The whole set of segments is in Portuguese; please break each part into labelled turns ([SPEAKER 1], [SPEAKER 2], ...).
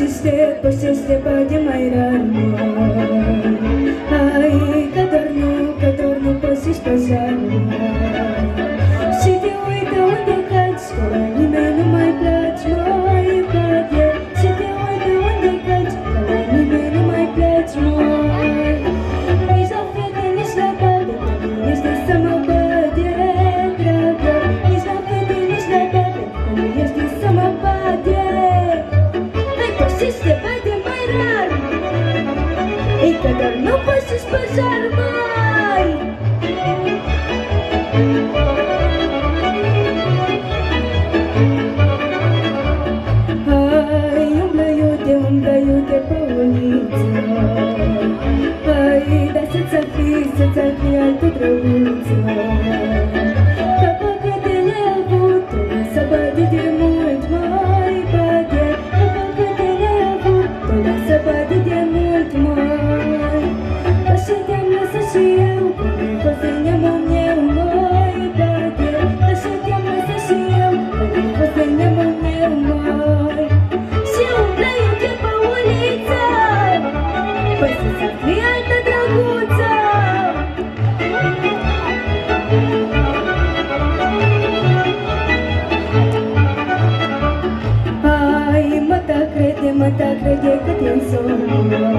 [SPEAKER 1] persiste, persiste pada mainanmu Hai, kadarnu, kadarnu persis pasarmu así se puede bailar y que este no puedes pasar my 开点个点锁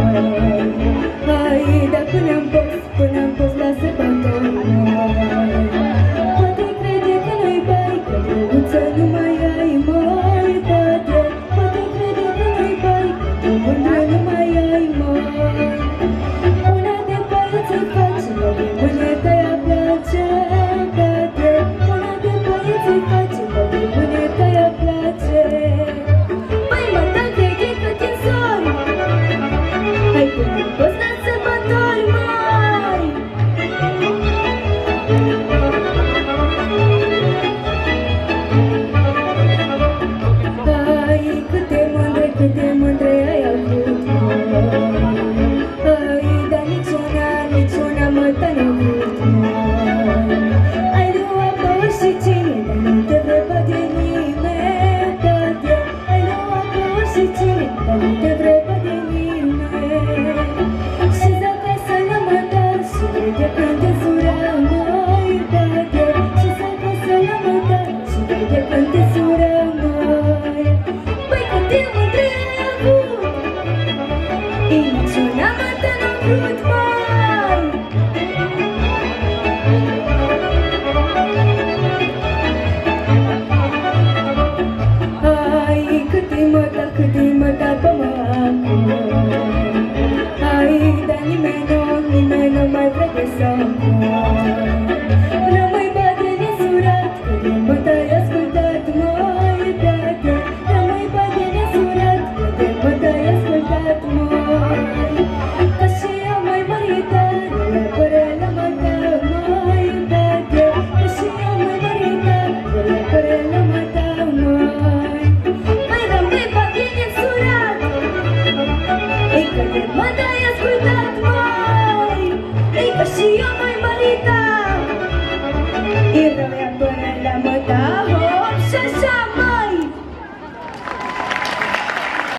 [SPEAKER 1] Obrigada.